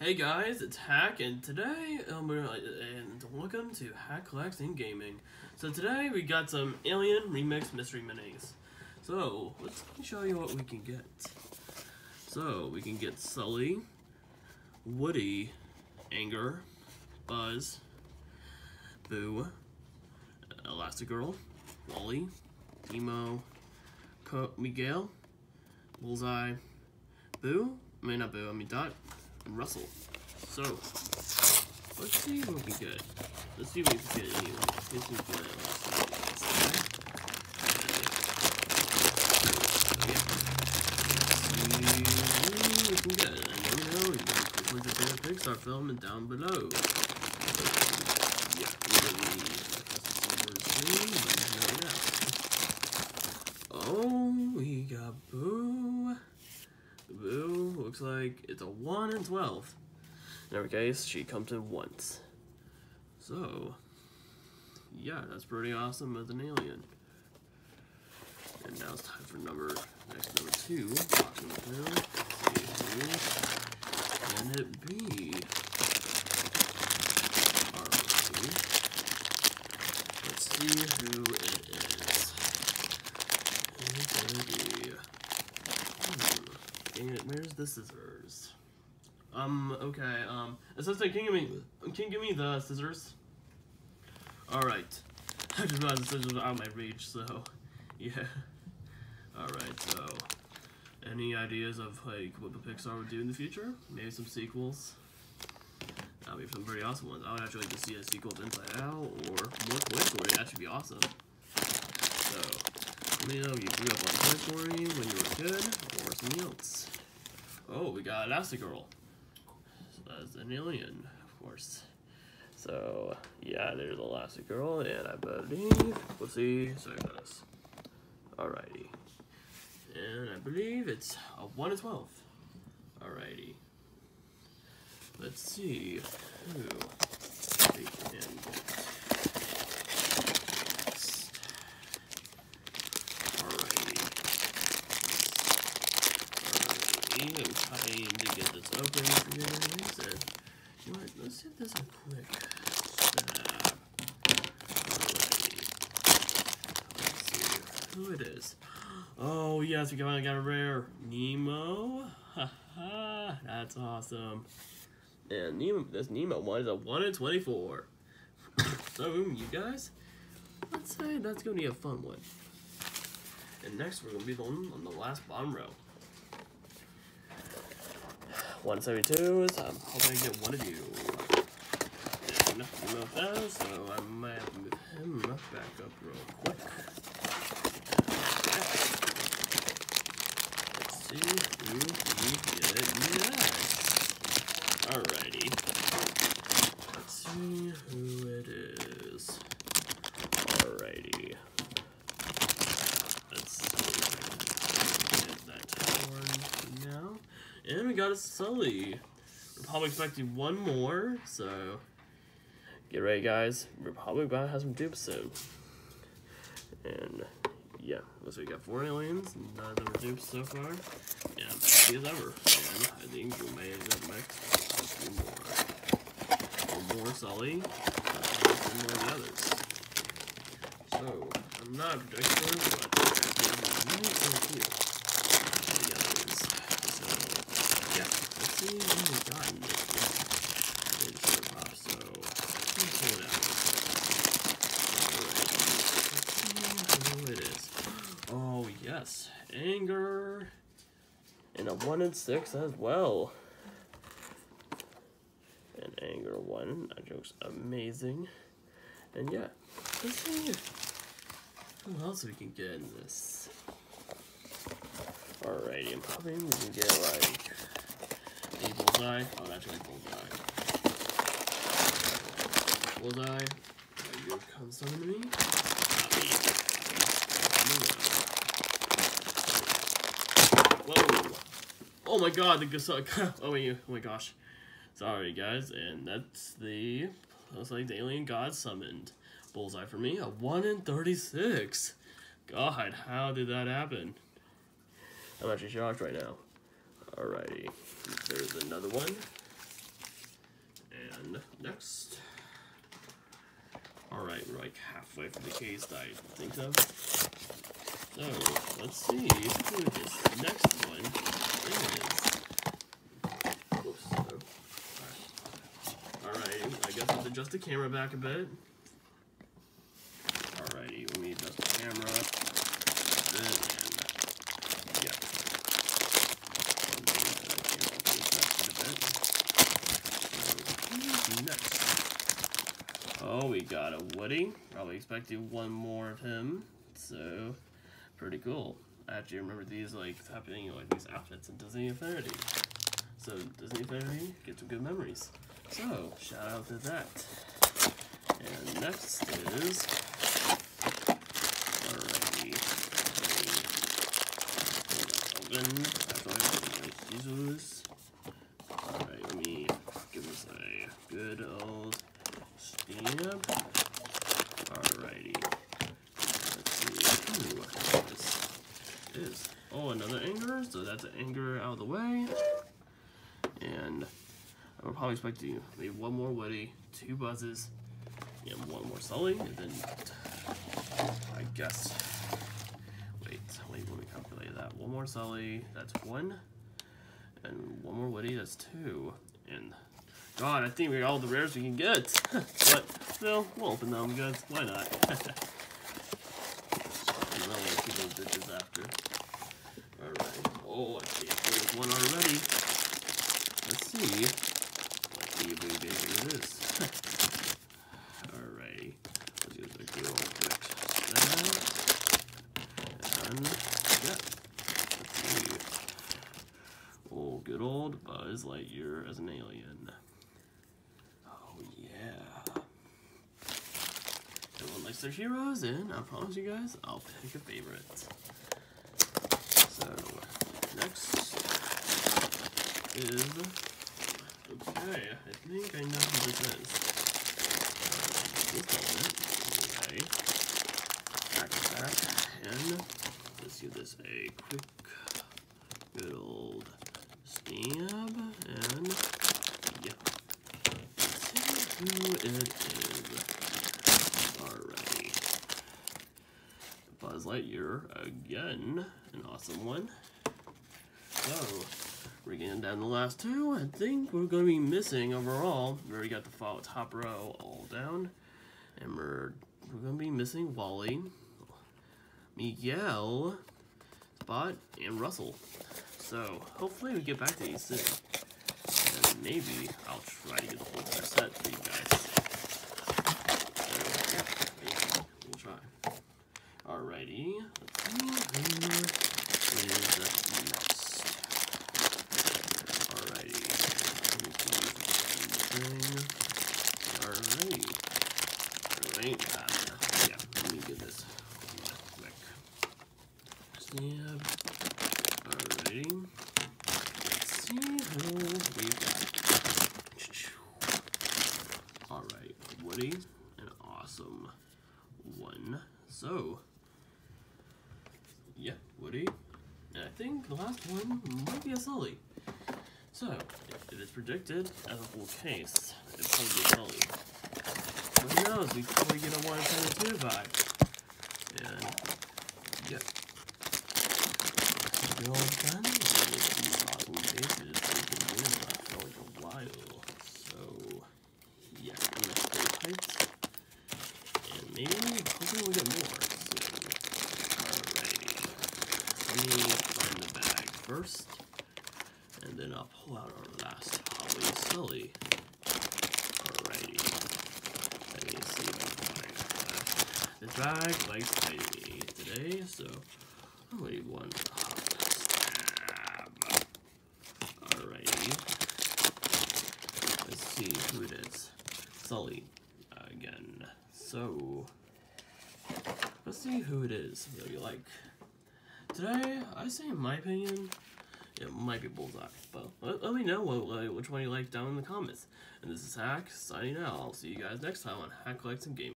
Hey guys, it's Hak, and today, um, we're, and welcome to Hak Collecting Gaming. So today we got some Alien Remix Mystery Minis. So, let's show you what we can get. So, we can get Sully, Woody, Anger, Buzz, Boo, Elastigirl, WALL-E, Nemo, Co Miguel, Bullseye, Boo, I mean not Boo, I mean Dot, Russell. So, let's see what we get. Let's see if we can get any of these. Let's get we can get. Let me know. Your favorite Pixar film and down below. Yeah, Oh, we got Boo. Boo looks like it's a 1 in 12. In every case, she comes in once. So, yeah, that's pretty awesome as an alien. And now it's time for number, next number two. Box number two. Let's see who can it be? Let's see who it is. Who's gonna be? Hmm. Dang it, where's the scissors? Um, okay, um, assistant, can you give me, can you give me the scissors? Alright. I just realized the scissors are out of my reach, so, yeah. Alright, so, any ideas of, like, what the Pixar would do in the future? Maybe some sequels? That'd be some pretty awesome ones. I would actually like to see a sequel of Inside Out, or more Toy Story, that should be awesome. So, let me know if you grew up on Toy Story when you were a kid, or something else. Oh, we got Elastigirl. So that's an alien, of course. So, yeah, there's Elastigirl, and I believe, let's see, so this. Alrighty. And I believe it's a 1 to 12. Alrighty. Let's see who we can get. Alrighty. Alrighty, I'm trying to get this open you guys. And you know what? Let's hit this a quick stab. Alrighty. Let's see who it is. Oh yes, we finally got a rare Nemo. Haha, that's awesome. And Nemo, this Nemo one is a one in twenty-four. so um, you guys, let's say that's gonna be a fun one. And next we're gonna be the one on the last bottom row. 172 is I'm um, hoping to get one of you. And Nemo fell, so I might have to move him back up real quick. Let's see who we get next. Alrighty. Let's see who it is. Alrighty. Let's see if I can get that torn now. And we got a Sully. We're probably expecting one more, so get ready guys. We're probably about to have some dupes soon. And yeah, like we got four aliens, none of them are dupes so far. Yeah, happy as ever. And I think we may end up next few more. One more Sully, some more of the others. So, I'm not predicting, but I think it's so cute. The others. So, yeah, let's see what we got in this one. It's so pop, so let's pull it out. Let's see who it is. Oh, yes, Anger. And a 1 in 6 as well. And Anger 1, that joke's amazing. And yeah, let's see who else we can get in this. Alrighty, I'm hoping we can get like a bullseye. Oh, that's right, bullseye. Bullseye. Are you come summon me? Not me. Whoa! Oh my god, the guitar. Oh my, oh my gosh. Sorry, guys, and that's the looks like the alien god summoned. Bullseye for me, a 1 in 36. God, how did that happen? I'm actually shocked right now. Alrighty, there's another one. And next. Alright, we're like halfway through the case that I think of. So, let's see this next one is. Alright, I guess I'll adjust the camera back a bit. Alrighty, let me adjust the camera. And, yeah. Next. Oh, we got a Woody. Probably expecting one more of him. So, pretty cool. I actually remember these like happening like these outfits in Disney Infinity. So Disney Infinity, get some good memories. So, shout out to that. And next is alrighty. Open. That's all Jesus. Alright, let me give this a good old stamp. Alrighty. Let's see. Ooh, this is. Oh, another anger. So that's an anger out of the way. And I would probably expect you maybe one more Woody, two Buzzes, and one more Sully, and then I guess. Wait, wait, let me calculate that. One more Sully, that's one, and one more Woody, that's two. And God, I think we got all the rares we can get. but still, we'll open them, guys. Why not? I don't want to see those bitches after. Alright. Oh, I. There's one already. Let's see. If we can get this. Alrighty. Let's use a good old stab. And yeah. Let's see. Oh, good old Buzz Lightyear as an alien. Oh yeah. Everyone likes their heroes, and I promise you guys, I'll pick a favorite. So, next is... Okay, I think I know who this is. Okay. Back to back. And let's give this a quick, uh, good old stab. And, yeah. See who it is. Alrighty. Buzz Lightyear again. An awesome one. So, we're getting down the last two. I think we're going to be missing overall. We already got the fall, top row all down. And we're, we're going to be missing WALL-E, Miguel, Spot, and Russell. So, hopefully we get back to these soon. And maybe I'll try to get the whole set for you guys. So, yeah, we'll try. Alrighty, let's see next. Alrighty. Alright. Alright. Uh, yeah, let me get this quick. Snap. Alrighty. Let's see who we got. Alright, Woody, an awesome one. So, yeah, Woody. And I think the last one might be a Sully. So, if it is predicted as a whole case. It's probably Sully. But who knows? We probably get a 1 10 2 vibe. And, yeah. Good old fun. These cases we've been doing that for like a while. So, yeah, I'm gonna stay tight. And maybe, hopefully we'll get more soon. Alrighty. Let me find the bag first. And then I'll pull out our last Holly Sully. Alrighty. Let me see find The bag likes me today, so leave one stab. Alrighty. Let's see who it is. Sully. Again. So let's see who it is that you like. Today, I say in my opinion, it might be Bullseye, but let, let me know what, which one you like down in the comments. And this is Hak, signing out. I'll see you guys next time on Hak Collects and Game.